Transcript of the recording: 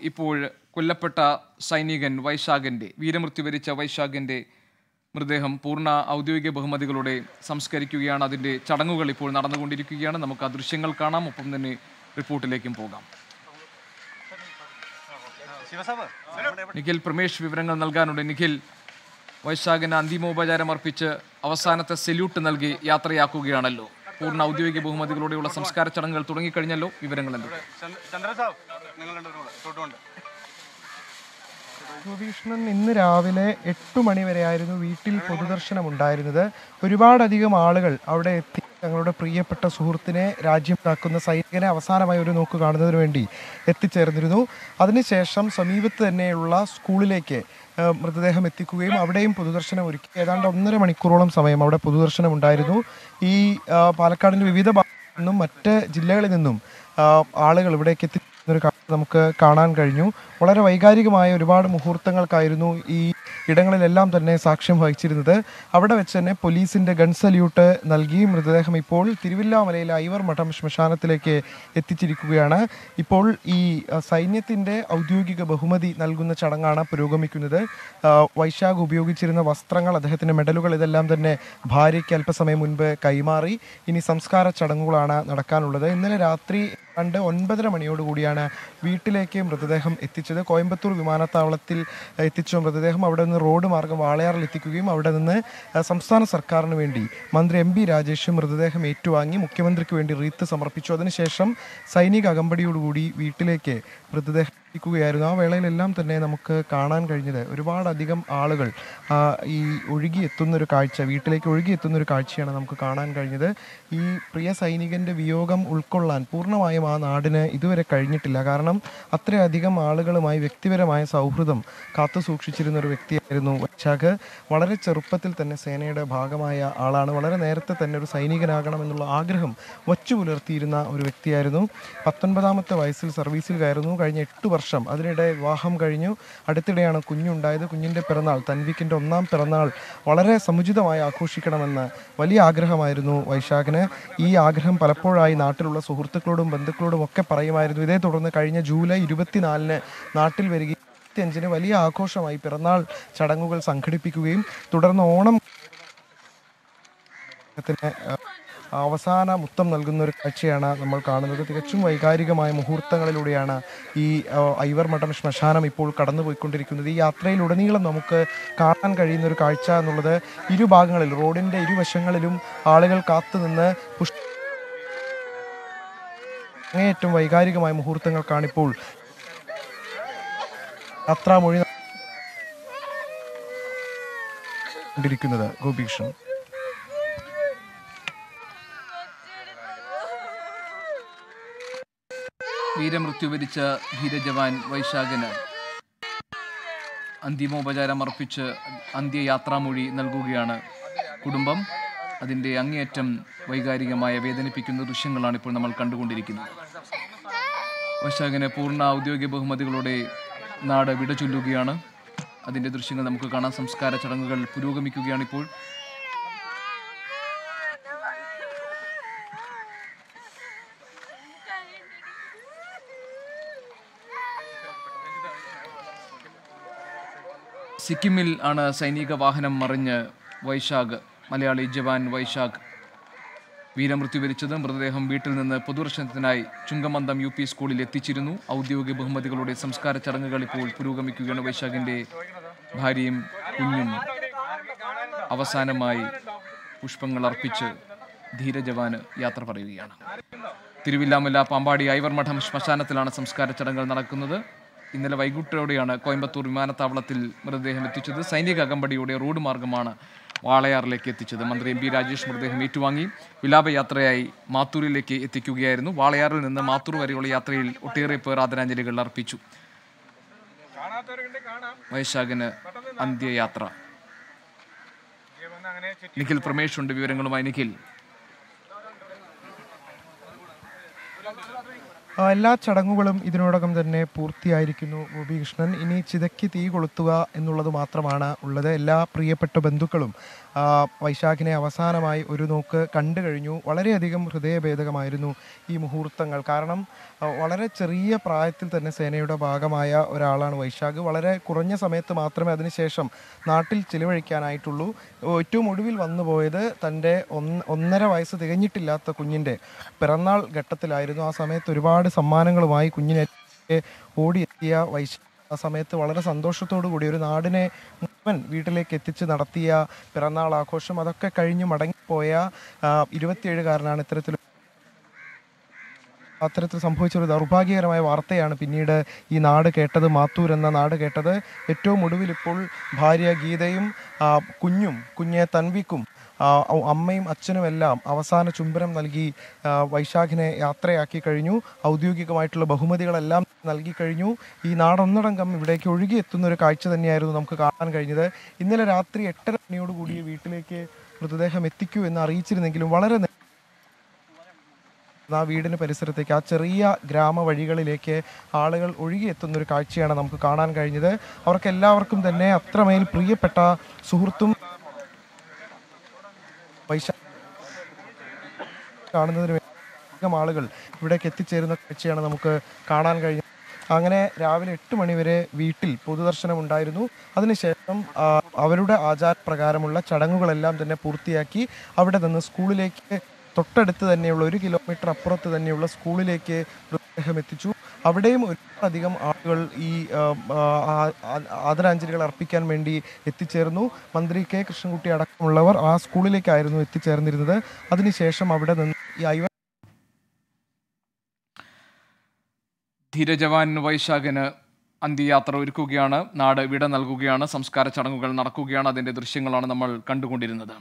ഇപ്പോൾ കൊല്ലപ്പെട്ട സൈനികൻ വൈശാഖന്റെ വീരമൃത്യു വരിച്ച വൈശാഖന്റെ മൃതദേഹം പൂർണ ഔദ്യോഗിക ബഹുമതികളോടെ സംസ്കരിക്കുകയാണ്. അതിന്റെ ചടങ്ങുകൾ ഇപ്പോൾ നടന്നുകൊണ്ടിരിക്കുകയാണ്. നമുക്ക് ആ ദൃശ്യങ്ങൾ കാണാം. ഒപ്പം തന്നെ റിപ്പോർട്ടിലേക്കും പോകാം. നിഖിൽ പ്രമേഷ് വിവരങ്ങൾ നൽകാനുണ്ട്. നിഖിൽ വൈശാഖിന് അന്തിമോപചാരം അർപ്പിച്ച് അവസാനത്തെ സല്യൂട്ട് നൽകി യാത്രയാക്കുകയാണല്ലോ. പൂർണ ഔദ്യോഗിക ബഹുമതികളോടെയുള്ള സംസ്കാര ചടങ്ങുകൾ തുടങ്ങിക്കഴിഞ്ഞല്ലോ തൊട്ടുകൊണ്ട് ഗോപീഷ്ണൻ ഇന്ന് രാവിലെ എട്ട് മണി വരെയായിരുന്നു വീട്ടിൽ പൊതുദർശനം ഉണ്ടായിരുന്നത് ഒരുപാടധികം ആളുകൾ അവിടെ എത്തി തങ്ങളുടെ പ്രിയപ്പെട്ട സുഹൃത്തിനെ രാജ്യം കാക്കുന്ന സൈനികനെ അവസാനമായി ഒരു നോക്ക് കാണുന്നതിന് വേണ്ടി എത്തിച്ചേർന്നിരുന്നു. അതിനുശേഷം സമീപത്ത് തന്നെയുള്ള സ്കൂളിലേക്ക് മൃതദേഹം എത്തിക്കുകയും അവിടെയും പൊതുദർശനം ഒരുക്കി. ഏതാണ്ട് ഒന്നര മണിക്കൂറോളം സമയം അവിടെ പൊതുദർശനം ഉണ്ടായിരുന്നു. ഈ പാലക്കാടിന്റെ വിവിധ ഭാഗങ്ങളിൽ നിന്നും മറ്റ് ജില്ലകളിൽ നിന്നും ആളുകൾ ഇവിടേക്ക് എത്തി ഒരു നമുക്ക് കാണാൻ കഴിഞ്ഞു. വളരെ വൈകാരികമായ ഒരുപാട് മുഹൂർത്തങ്ങൾക്കായിരുന്നു ഈ ഇടങ്ങളിലെല്ലാം തന്നെ സാക്ഷ്യം വഹിച്ചിരുന്നത്. അവിടെ വെച്ച് തന്നെ പോലീസിന്റെ ഗൺ സല്യൂട്ട് നൽകി. മൃതദേഹം ഇപ്പോൾ തിരുവില്ലാമലയിലെ ഐവർ മഠം ശ്മശാനത്തിലേക്ക് എത്തിച്ചിരിക്കുകയാണ്. ഇപ്പോൾ ഈ സൈന്യത്തിന്റെ ഔദ്യോഗിക ബഹുമതി നൽകുന്ന ചടങ്ങാണ് പുരോഗമിക്കുന്നത്. വൈശാഖ് ഉപയോഗിച്ചിരുന്ന വസ്ത്രങ്ങൾ അദ്ദേഹത്തിന്റെ മെഡലുകൾ ഇതെല്ലാം തന്നെ ഭാര്യയ്ക്ക് അല്പസമയം മുൻപ് കൈമാറി. ഇനി സംസ്കാര ചടങ്ങുകളാണ് നടക്കാനുള്ളത്. ഇന്നലെ രാത്രി രണ്ട് ഒൻപതര മണിയോടുകൂടിയാണ് വീട്ടിലേക്ക് മൃതദേഹം എത്തിച്ചത്. കോയമ്പത്തൂർ വിമാനത്താവളത്തിൽ എത്തിച്ച. മൃതദേഹം അവിടെ നിന്ന് റോഡ് മാർഗം വാളയാറിൽ എത്തിക്കുകയും അവിടെ നിന്ന് സംസ്ഥാന സർക്കാരിന് വേണ്ടി മന്ത്രി എം ബി രാജേഷ് മൃതദേഹം ഏറ്റുവാങ്ങി മുഖ്യമന്ത്രിക്ക് വേണ്ടി റീത്ത് സമർപ്പിച്ചു. അതിനുശേഷം സൈനിക അകമ്പടിയോടുകൂടി വീട്ടിലേക്ക് മൃതദേഹം എത്തിക്കുകയായിരുന്നു ആ വേളയിലെല്ലാം തന്നെ നമുക്ക് കാണാൻ കഴിഞ്ഞത് ഒരുപാടധികം ആളുകൾ ഈ ഒഴുകിയെത്തുന്നൊരു കാഴ്ച വീട്ടിലേക്ക് ഒഴുകിയെത്തുന്നൊരു കാഴ്ചയാണ് നമുക്ക് കാണാൻ കഴിഞ്ഞത്. ഈ പ്രിയ സൈനികന്റെ വിയോഗം ഉൾക്കൊള്ളാൻ പൂർണമായും ആ നാടിന് ഇതുവരെ കഴിഞ്ഞിട്ടില്ല. കാരണം അത്രയധികം ആളുകളുമായി വ്യക്തിപരമായ സൗഹൃദം കാത്തു സൂക്ഷിച്ചിരുന്ന ഒരു വ്യക്തിയായിരുന്നു വൈശാഖ് വളരെ ചെറുപ്പത്തിൽ തന്നെ സേനയുടെ ഭാഗമായ ആളാണ്. വളരെ നേരത്തെ തന്നെ ഒരു സൈനികനാകണം എന്നുള്ള ആഗ്രഹം വച്ചു പുലർത്തിയിരുന്ന ഒരു വ്യക്തിയായിരുന്നു. പത്തൊൻപതാമത്തെ വയസ്സിൽ സർവീസിൽ കയറുന്നു. കഴിഞ്ഞ എട്ട് വർഷം അതിനിടെ വിവാഹം കഴിഞ്ഞു. അടുത്തിടെയാണ് കുഞ്ഞുണ്ടായത്. കുഞ്ഞിന്റെ പിറന്നാൾ തൻവിക്കിന്റെ ഒന്നാം പിറന്നാൾ വളരെ സമുചിതമായി ആഘോഷിക്കണമെന്ന് വലിയ ആഗ്രഹമായിരുന്നു വൈശാഖിന്. ഈ ആഗ്രഹം പലപ്പോഴായി നാട്ടിലുള്ള സുഹൃത്തുക്കളോടും ബന്ധുക്കളോടും ഒക്കെ പറയുമായിരുന്നു. ഇതേ തുടർന്ന് കഴിഞ്ഞ ജൂലൈ ഇരുപത്തിനാലിന് നാട്ടിൽ വരികയും ഇരുപത്തിയഞ്ചിന് വലിയ ആഘോഷമായി പിറന്നാൾ ചടങ്ങുകൾ സംഘടിപ്പിക്കുകയും തുടർന്ന് ഓണം അവസാന മുത്തം നൽകുന്ന ഒരു കാഴ്ചയാണ് നമ്മൾ കാണുന്നത്. തികച്ചും വൈകാരികമായ മുഹൂർത്തങ്ങളിലൂടെയാണ് ഈ ഐവർ മഠം ശ്മശാനം ഇപ്പോൾ കടന്നുപോയിക്കൊണ്ടിരിക്കുന്നത്. ഈ യാത്രയിലുടനീളം നമുക്ക് കാണാൻ കഴിയുന്ന ഒരു കാഴ്ച എന്നുള്ളത് ഇരുഭാഗങ്ങളിൽ റോഡിന്റെ ഇരുവശങ്ങളിലും ആളുകൾ കാത്തുനിന്ന് പുഷ് അങ്ങേയറ്റം വൈകാരികമായ മുഹൂർത്തങ്ങൾക്കാണിപ്പോൾ യാത്രാമൊഴി കൊണ്ടിരിക്കുന്നത് ഗോപീഷൻ വീരമൃത്യു വരിച്ച ധീരജവാൻ വൈശാഖന് അന്തിമോപചാരം അർപ്പിച്ച് അന്ത്യയാത്രാമൊഴി നൽകുകയാണ് കുടുംബം. അതിന്റെ അങ്ങേയറ്റം വൈകാരികമായ വേദനിപ്പിക്കുന്ന ദൃശ്യങ്ങളാണ് ഇപ്പോൾ നമ്മൾ കണ്ടുകൊണ്ടിരിക്കുന്നത്. വൈശാഖന് പൂർണ ഔദ്യോഗിക ബഹുമതികളോടെ നാട് വിട ചൊല്ലുകയാണ്. അതിന്റെ ദൃശ്യങ്ങൾ നമുക്ക് കാണാം. സംസ്കാര ചടങ്ങുകൾ പുരോഗമിക്കുകയാണ് ഇപ്പോൾ. സിക്കിമിൽ ആണ് സൈനിക വാഹനം മറിഞ്ഞ് വൈശാഖ് മലയാളി ജവാൻ വൈശാഖ് വീരമൃത്യു വരിച്ചത് മൃതദേഹം വീട്ടിൽ നിന്ന് പൊതുദർശനത്തിനായി ചുങ്കമന്ദം യു പി സ്കൂളിൽ എത്തിച്ചിരുന്നു. ഔദ്യോഗിക ബഹുമതികളുടെ സംസ്കാര ചടങ്ങുകൾ ഇപ്പോൾ പുരോഗമിക്കുകയാണ് വൈശാഖിന്റെ ഭാര്യയും കുഞ്ഞും. അവസാനമായി പുഷ്പങ്ങൾ അർപ്പിച്ച് ധീരജവാന് യാത്ര പറയുകയാണ്. തിരുവില്ലാമല്ല പാമ്പാടി ഐവർ മഠം ശ്മശാനത്തിലാണ് സംസ്കാര ചടങ്ങുകൾ നടക്കുന്നത്. ഇന്നലെ വൈകിട്ടോടെയാണ് കോയമ്പത്തൂർ വിമാനത്താവളത്തിൽ മൃതദേഹം എത്തിച്ചത്. സൈനിക അകമ്പടിയുടെ റോഡ് മാർഗമാണ് വാളയാറിലേക്ക് എത്തിച്ചത്. മന്ത്രി എം പി രാജേഷ് മൃതദേഹം ഏറ്റുവാങ്ങി. വിലാപയാത്രയായി മാത്തൂരിലേക്ക് എത്തിക്കുകയായിരുന്നു. വാളയാറിൽ നിന്ന് മാത്തൂർ വരെയുള്ള യാത്രയിൽ ഒട്ടേറെ പേർ ആദരാഞ്ജലികൾ അർപ്പിച്ചു. വൈശാഖിന് അന്ത്യയാത്ര. നിഖിൽ പ്രമേഷ് ഉണ്ട് വിവരങ്ങളുമായി. നിഖിൽ. എല്ലാ ചടങ്ങുകളും ഇതിനോടകം തന്നെ പൂർത്തിയായിരിക്കുന്നു ഗോപികൃഷ്ണൻ. ഇനി ചിതയ്ക്ക് തീ കൊളുത്തുക എന്നുള്ളത് മാത്രമാണ് ഉള്ളത്. എല്ലാ പ്രിയപ്പെട്ട ബന്ധുക്കളും വൈശാഖിനെ അവസാനമായി ഒരു നോക്ക് കണ്ടു കഴിഞ്ഞു. വളരെയധികം ഹൃദയഭേദകമായിരുന്നു ഈ മുഹൂർത്തങ്ങൾ. കാരണം വളരെ ചെറിയ പ്രായത്തിൽ തന്നെ സേനയുടെ ഭാഗമായ ഒരാളാണ് വൈശാഖ്. വളരെ കുറഞ്ഞ സമയത്ത് മാത്രമേ അതിനുശേഷം നാട്ടിൽ ചിലവഴിക്കാനായിട്ടുള്ളൂ. ഏറ്റവും ഒടുവിൽ വന്നുപോയത് തന്റെ ഒന്നര വയസ്സ് തികഞ്ഞിട്ടില്ലാത്ത കുഞ്ഞിന്റെ പിറന്നാൾ ഘട്ടത്തിലായിരുന്നു. ആ സമയത്ത് ഒരുപാട് സമ്മാനങ്ങളുമായി കുഞ്ഞിനെ ഓടിയെത്തിയ വൈശ. ആ സമയത്ത് വളരെ സന്തോഷത്തോടു കൂടി ഒരു നാടിനെ മുഴുവൻ വീട്ടിലേക്ക് എത്തിച്ച് നടത്തിയ പിറന്നാൾ ആഘോഷം അതൊക്കെ കഴിഞ്ഞ് മടങ്ങിപ്പോയ ഇരുപത്തിയേഴുകാരനാണ് ഇത്തരത്തിൽ അത്തരത്തിൽ സംഭവിച്ച ഒരു ദൗർഭാഗ്യകരമായ വാർത്തയാണ് പിന്നീട് ഈ നാട് കേട്ടത്. മാത്തൂർ എന്ന നാട് കേട്ടത്. ഏറ്റവും ഒടുവിൽ ഇപ്പോൾ ഭാര്യ ഗീതയും കുഞ്ഞും കുഞ്ഞെ തൻവിക്കും അമ്മയും അച്ഛനും അമ്മയും അച്ഛനുമെല്ലാം അവസാന ചുംബനം നൽകി വൈശാഖിനെ യാത്രയാക്കി കഴിഞ്ഞു. ഔദ്യോഗികമായിട്ടുള്ള ബഹുമതികളെല്ലാം നൽകി കഴിഞ്ഞു. ഈ നാടൊന്നടങ്കം ഇവിടേക്ക് ഒഴുകിയെത്തുന്ന ഒരു കാഴ്ച തന്നെയായിരുന്നു നമുക്ക് കാണാൻ കഴിഞ്ഞത്. ഇന്നലെ രാത്രി എട്ടര മണിയോടുകൂടി വീട്ടിലേക്ക് മൃതദേഹം എത്തിക്കൂ എന്ന് അറിയിച്ചിരുന്നെങ്കിലും വളരെ ആ വീടിന് പരിസരത്തേക്ക് ആ ചെറിയ ഗ്രാമ വഴികളിലേക്ക് ആളുകൾ ഒഴുകിയെത്തുന്ന ഒരു കാഴ്ചയാണ് നമുക്ക് കാണാൻ കഴിഞ്ഞത്. അവർക്കെല്ലാവർക്കും തന്നെ അത്രമേൽ പ്രിയപ്പെട്ട സുഹൃത്തും പൈസ കാണുന്നതിന് അധികം ആളുകൾ ഇവിടേക്ക് എത്തിച്ചേരുന്ന കാഴ്ചയാണ് നമുക്ക് കാണാൻ കഴിഞ്ഞത് അങ്ങനെ രാവിലെ എട്ട് മണിവരെ വീട്ടിൽ പൊതുദർശനം ഉണ്ടായിരുന്നു. അതിനുശേഷം അവരുടെ ആചാരപ്രകാരമുള്ള ചടങ്ങുകളെല്ലാം തന്നെ പൂർത്തിയാക്കി അവിടെ നിന്ന് സ്കൂളിലേക്ക് തൊട്ടടുത്ത് തന്നെയുള്ള ഒരു കിലോമീറ്റർ അപ്പുറത്ത് തന്നെയുള്ള സ്കൂളിലേക്ക് മൃതദേഹം എത്തിച്ചു. അവിടെയും ഒരുപാടധികം ആളുകൾ ഈ ആദരാഞ്ജലികൾ അർപ്പിക്കാൻ വേണ്ടി എത്തിച്ചേർന്നു. മന്ത്രി കെ കൃഷ്ണൻകുട്ടി അടക്കമുള്ളവർ ആ സ്കൂളിലേക്കായിരുന്നു എത്തിച്ചേർന്നിരുന്നത്. അതിനുശേഷം അവിടെ നിന്ന് ഈ ഐവ ധീരജവാൻ വൈശാഖന് അന്ത്യയാത്ര ഒരുക്കുകയാണ്. നാട് വിട നൽകുകയാണ്. സംസ്കാര ചടങ്ങുകൾ നടക്കുകയാണ്. അതിന്റെ ദൃശ്യങ്ങളാണ് നമ്മൾ കണ്ടുകൊണ്ടിരുന്നത്.